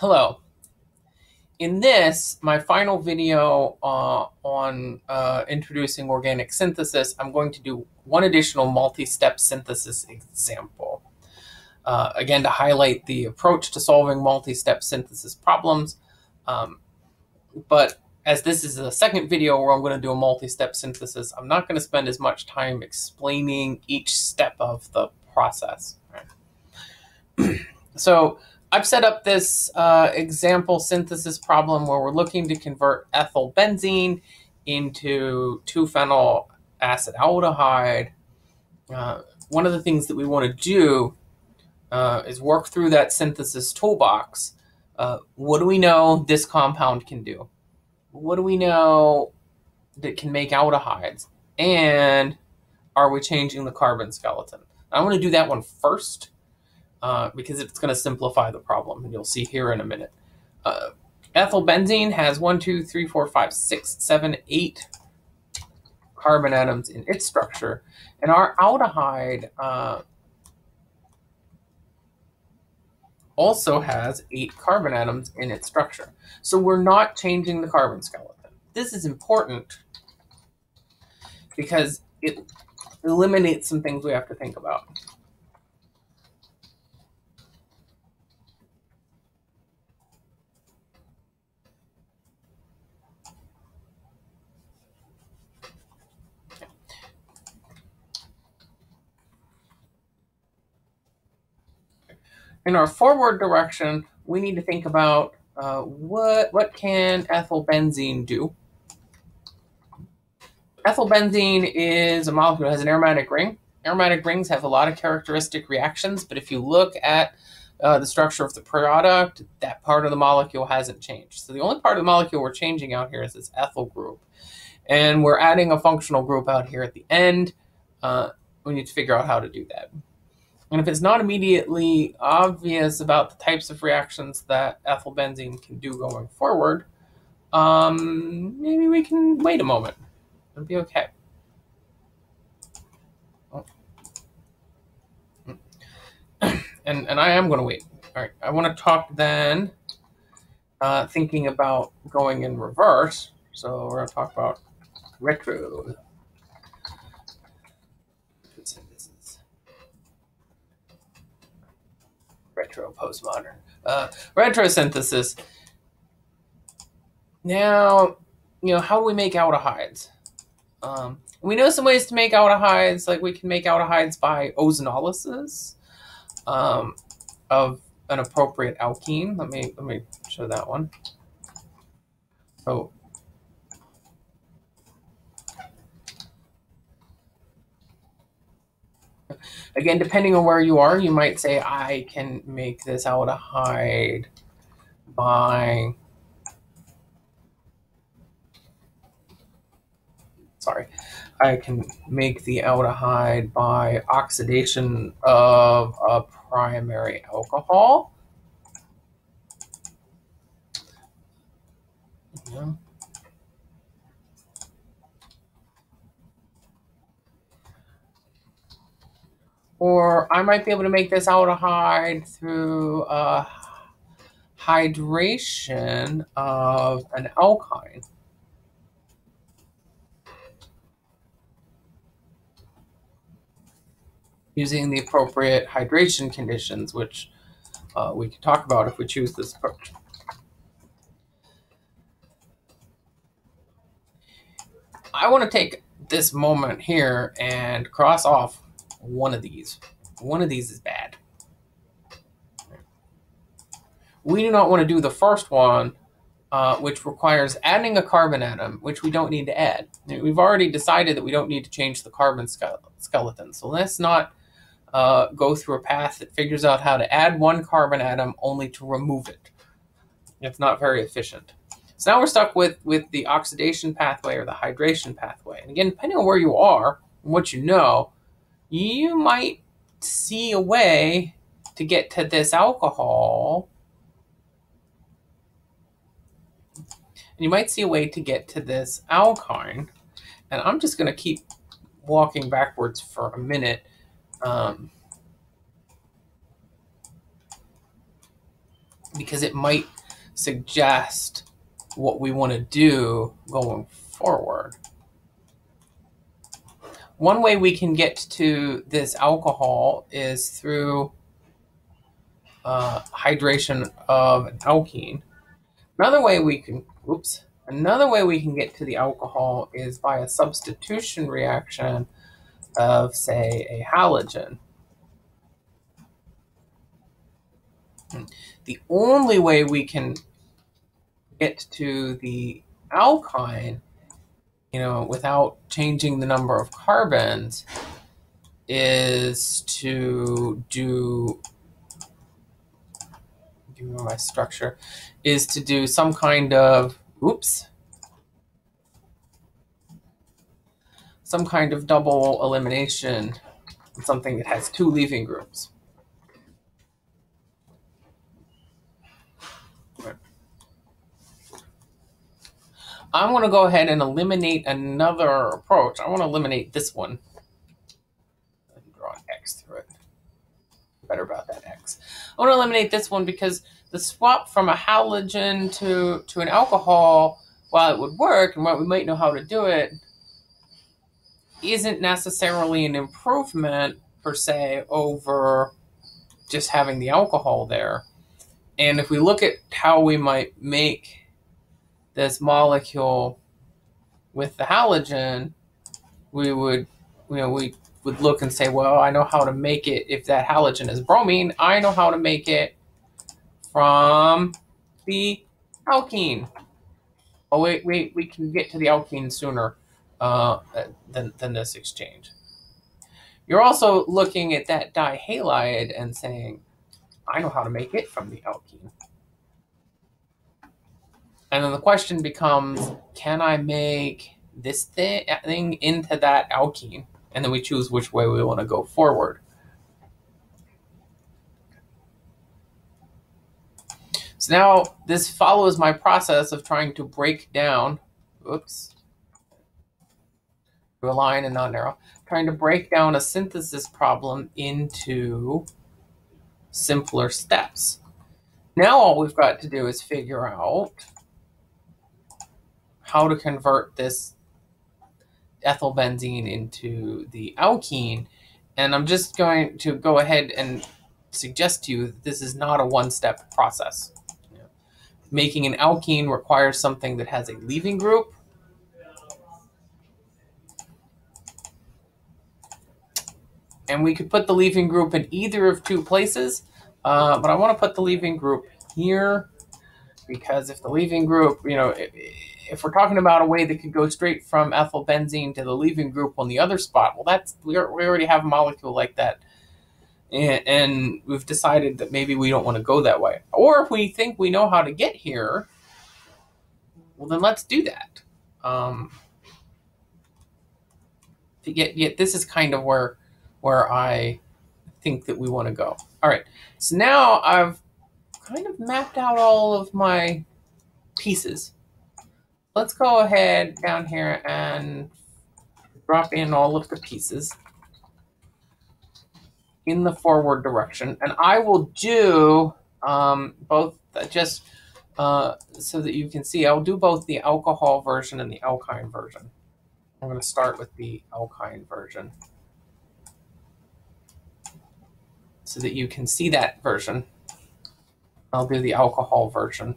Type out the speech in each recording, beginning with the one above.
Hello. In this, my final video uh, on uh, introducing organic synthesis, I'm going to do one additional multi-step synthesis example. Uh, again, to highlight the approach to solving multi-step synthesis problems. Um, but as this is the second video where I'm going to do a multi-step synthesis, I'm not going to spend as much time explaining each step of the process. So I've set up this uh, example synthesis problem where we're looking to convert ethyl benzene into 2-phenyl acetaldehyde. Uh, one of the things that we want to do uh, is work through that synthesis toolbox. Uh, what do we know this compound can do? What do we know that can make aldehydes? And are we changing the carbon skeleton? I'm going to do that one first uh, because it's going to simplify the problem, and you'll see here in a minute. Uh, ethyl benzene has one, two, three, four, five, six, seven, eight carbon atoms in its structure, and our aldehyde uh, also has eight carbon atoms in its structure. So we're not changing the carbon skeleton. This is important because it eliminates some things we have to think about. In our forward direction, we need to think about uh, what what can ethyl benzene do. Ethyl benzene is a molecule that has an aromatic ring. Aromatic rings have a lot of characteristic reactions, but if you look at uh, the structure of the product, that part of the molecule hasn't changed. So the only part of the molecule we're changing out here is this ethyl group. And we're adding a functional group out here at the end. Uh, we need to figure out how to do that. And if it's not immediately obvious about the types of reactions that ethyl benzene can do going forward, um, maybe we can wait a moment. It'll be okay. Oh. And, and I am going to wait. All right, I want to talk then, uh, thinking about going in reverse. So we're going to talk about retro retro postmodern. Uh, retrosynthesis. Now, you know, how do we make aldehydes? Um, we know some ways to make aldehydes, like we can make aldehydes by ozonolysis um, of an appropriate alkene. Let me let me show that one. So Again, depending on where you are, you might say, I can make this aldehyde by, sorry, I can make the aldehyde by oxidation of a primary alcohol. Yeah. Or I might be able to make this aldehyde through uh, hydration of an alkyne. Using the appropriate hydration conditions, which uh, we can talk about if we choose this approach. I want to take this moment here and cross off one of these. One of these is bad. We do not want to do the first one, uh, which requires adding a carbon atom, which we don't need to add. We've already decided that we don't need to change the carbon skeleton. So let's not uh, go through a path that figures out how to add one carbon atom only to remove it. It's not very efficient. So now we're stuck with, with the oxidation pathway or the hydration pathway. And again, depending on where you are and what you know, you might see a way to get to this alcohol. And you might see a way to get to this alkyne. And I'm just going to keep walking backwards for a minute. Um, because it might suggest what we want to do going forward. One way we can get to this alcohol is through uh, hydration of alkene. Another way we can, oops, another way we can get to the alcohol is by a substitution reaction of, say, a halogen. The only way we can get to the alkyne, you know, without changing the number of carbons is to do do my structure? Is to do some kind of oops some kind of double elimination something that has two leaving groups I'm going to go ahead and eliminate another approach. I want to eliminate this one. Draw an X through it. Better about that X. I want to eliminate this one because the swap from a halogen to, to an alcohol, while it would work and while we might know how to do it, isn't necessarily an improvement per se over just having the alcohol there. And if we look at how we might make this molecule with the halogen, we would, you know, we would look and say, well, I know how to make it. If that halogen is bromine, I know how to make it from the alkene. Oh, wait, wait, we can get to the alkene sooner uh, than, than this exchange. You're also looking at that dihalide and saying, I know how to make it from the alkene. And then the question becomes, can I make this thing into that alkene? And then we choose which way we want to go forward. So now this follows my process of trying to break down, oops, a line and not narrow, trying to break down a synthesis problem into simpler steps. Now all we've got to do is figure out how to convert this ethylbenzene into the alkene. And I'm just going to go ahead and suggest to you that this is not a one-step process. Making an alkene requires something that has a leaving group. And we could put the leaving group in either of two places, uh, but I want to put the leaving group here because if the leaving group, you know, if we're talking about a way that could go straight from ethylbenzene to the leaving group on the other spot, well, that's we, are, we already have a molecule like that, and, and we've decided that maybe we don't want to go that way. Or if we think we know how to get here, well, then let's do that. Um, yet, yet this is kind of where where I think that we want to go. All right, so now I've kind of mapped out all of my pieces let's go ahead down here and drop in all of the pieces in the forward direction. And I will do um, both just uh, so that you can see, I'll do both the alcohol version and the alkyne version. I'm going to start with the alkyne version so that you can see that version. I'll do the alcohol version.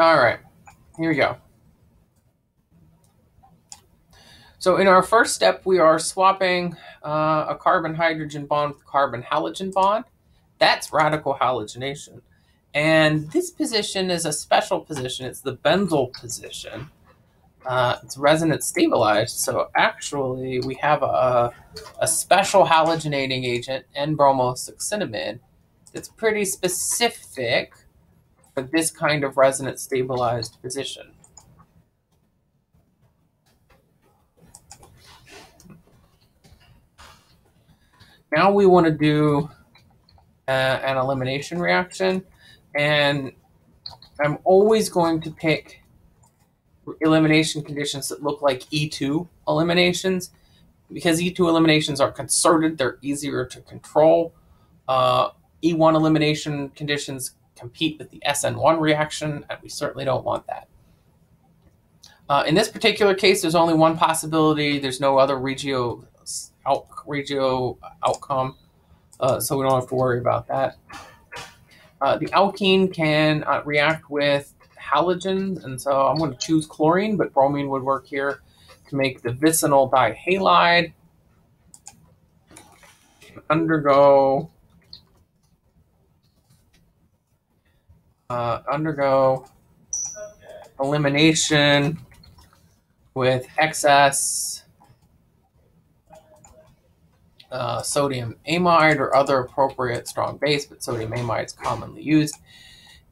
All right, here we go. So in our first step, we are swapping uh, a carbon-hydrogen bond with a carbon-halogen bond. That's radical halogenation. And this position is a special position. It's the benzyl position. Uh, it's resonance stabilized. So actually, we have a, a special halogenating agent, N-bromosuccinimide, that's pretty specific for this kind of resonance stabilized position. Now we want to do uh, an elimination reaction, and I'm always going to pick elimination conditions that look like E2 eliminations because E2 eliminations are concerted, they're easier to control. Uh, E1 elimination conditions compete with the SN1 reaction, and we certainly don't want that. Uh, in this particular case, there's only one possibility. There's no other regio, out, regio outcome, uh, so we don't have to worry about that. Uh, the alkene can uh, react with halogens, and so I'm going to choose chlorine, but bromine would work here to make the vicinal dihalide. Undergo uh, undergo elimination with excess uh, sodium amide or other appropriate strong base, but sodium amide is commonly used,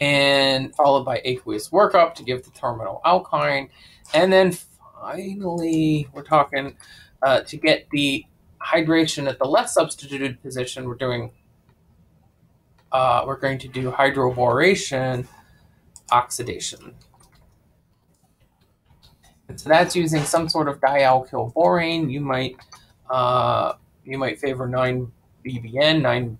and followed by aqueous workup to give the terminal alkyne. And then finally, we're talking uh, to get the hydration at the less substituted position, we're doing uh, we're going to do hydroboration oxidation. And so that's using some sort of dialkyl borane. You might uh, you might favor 9-BBN,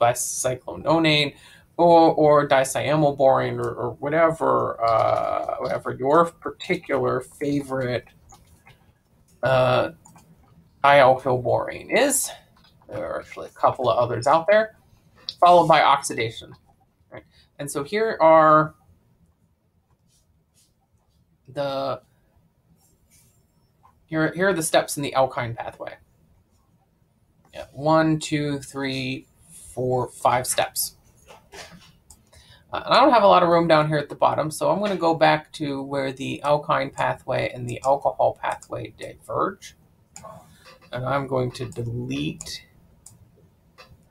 9-borabicyclononane, or, or borane, or, or whatever uh, whatever your particular favorite uh, dialkyl borane is. There are actually a couple of others out there followed by oxidation. Right? And so here are the here, here are the steps in the alkyne pathway. Yeah, one, two, three, four, five steps. Uh, and I don't have a lot of room down here at the bottom, so I'm going to go back to where the alkyne pathway and the alcohol pathway diverge. And I'm going to delete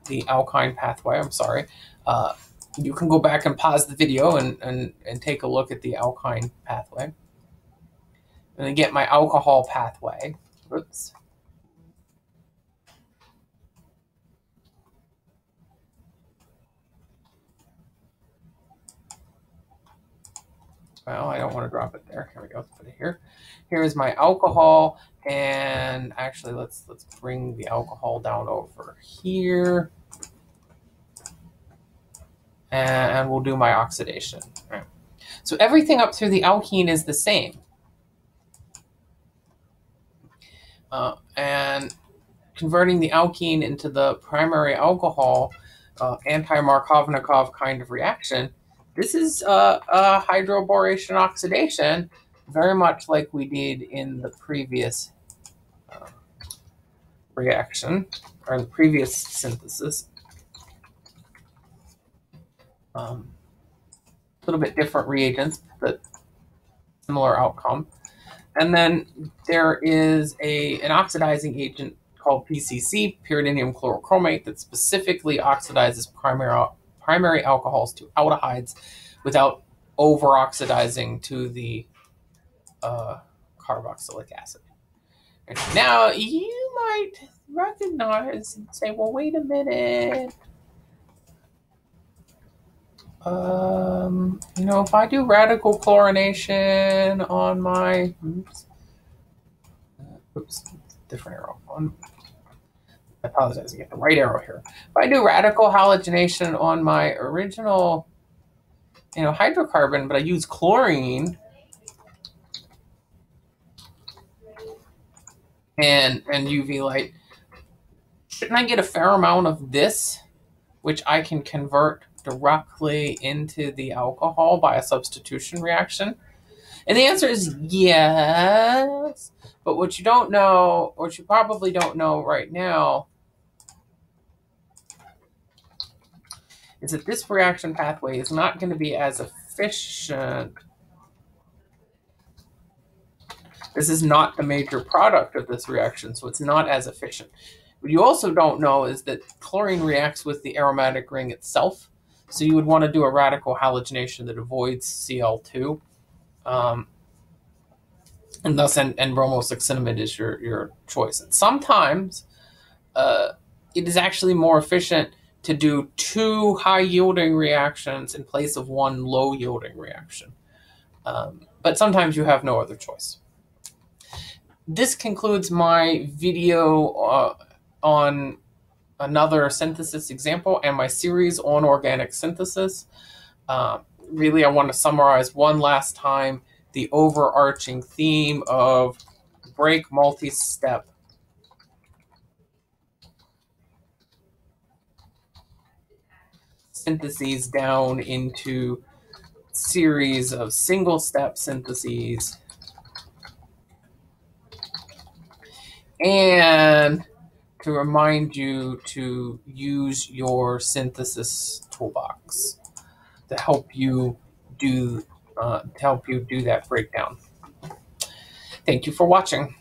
the alkyne pathway. I'm sorry. Uh, you can go back and pause the video and, and, and take a look at the alkyne pathway. And then get my alcohol pathway. Oops. Well, I don't want to drop it there. Here we go. Let's put it here. Here is my alcohol, and actually, let's let's bring the alcohol down over here and we'll do my oxidation. Right. So everything up through the alkene is the same. Uh, and converting the alkene into the primary alcohol, uh, anti-Markovnikov kind of reaction, this is uh, a hydroboration oxidation, very much like we did in the previous uh, reaction, or the previous synthesis. Um, a little bit different reagents, but similar outcome. And then there is a an oxidizing agent called PCC, pyridinium chlorochromate, that specifically oxidizes primary primary alcohols to aldehydes without over oxidizing to the uh, carboxylic acid. Now you might recognize and say, well, wait a minute. Um, you know, if I do radical chlorination on my, oops, uh, oops, different arrow. On, I apologize, I get the right arrow here. If I do radical halogenation on my original, you know, hydrocarbon, but I use chlorine, and and UV light, shouldn't I get a fair amount of this, which I can convert directly into the alcohol by a substitution reaction? And the answer is yes. But what you don't know, what you probably don't know right now, is that this reaction pathway is not going to be as efficient. This is not the major product of this reaction, so it's not as efficient. What you also don't know is that chlorine reacts with the aromatic ring itself, so you would want to do a radical halogenation that avoids Cl2. Um, and thus, and, N-bromosuccinimide is your, your choice. And sometimes uh, it is actually more efficient to do two high yielding reactions in place of one low yielding reaction. Um, but sometimes you have no other choice. this concludes my video uh, on another synthesis example and my series on organic synthesis. Uh, really, I want to summarize one last time the overarching theme of break multi-step syntheses down into series of single step syntheses and to remind you to use your synthesis toolbox to help you do uh, to help you do that breakdown. Thank you for watching.